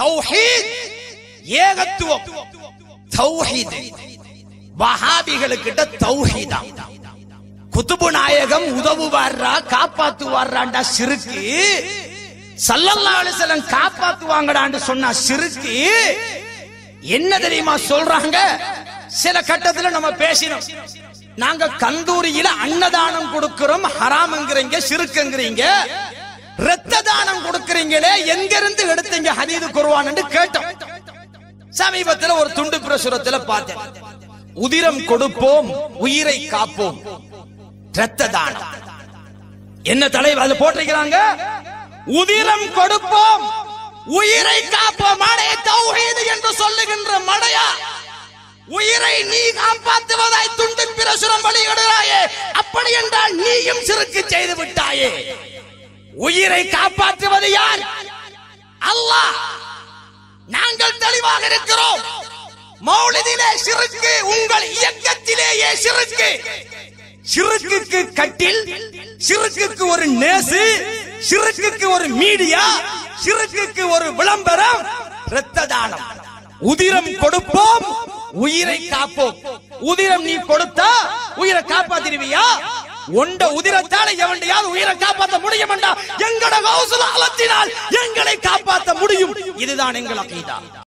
தௌஹீத் ஏகத்துவம். தௌஹீத். வஹாபிகளுக்கிட்ட தௌஹீதா. குத்துபு நாயகம் உதவுவாரா காப்பாத்துவாராண்டா சிறுக்கு. சல்லல்லா அலிசலம் காப்பாத்துவாங்கடான்னு சொன்னா சிறுக்கு. என்ன தெரியுமா சொல்றாங்க? சில கட்டத்துல நம்ம பேசினோம். நாங்க கந்தூரியில அன்னதானம் கொடுக்கிறோம் ஹராம்ங்கிறீங்க சிறுக்குங்கிறீங்க. ரத்த தானம் கொடுக்கறீங்களே எங்க இருந்து எடுத்தீங்க ஹதீது குருவான் கேட்டோம். சமீபத்துல ஒரு துண்டு பிரசுரத்துல பார்த்தேன். உதிரம் கொடுப்போம் உயிரை காப்போம். ரத்த தானம் என்ன தலைவர் அது போட்டிருக்கிறாங்க? உதிரம் கொடுப்போம் உயிரை காப்போம். தௌஹீது என்று சொல்லுகின்ற மடையா உயிரை நீ காப்பாற்றுவதாய் துண்டு பிரசுரம் வெளியிடுகிறாயே அப்படி என்றால் நீயும் சிறுக்கு செய்து விட்டாயே. உயிரை காப்பாற்றுவது யார்? அல்லாஹ். நாங்கள் தெளிவாக இருக்கிறோம். மௌலிதிலே சிறுக்கு உங்கள் இயக்கத்திலேயே சிறுக்கு. சிறுக்குக்கு கட்டில் சிறுக்குக்கு ஒரு நேசு சிறுக்குக்கு ஒரு மீடியா சிறுக்குக்கு ஒரு விளம்பரம் இரத்த தானம். உதிரம் கொடுப்போம் உயிரை காப்போம். உதிரம் நீ கொடுத்தா உயிரை காப்பாத்திருவியா உண்ட உதிரத்தால எவண்டையாவது உயிரை காப்பாற்ற முடியுமெண்டா எங்கட கௌசல அலத்தினால் எங்களை காப்பாற்ற முடியும். இதுதான் எங்கள் அகைதா.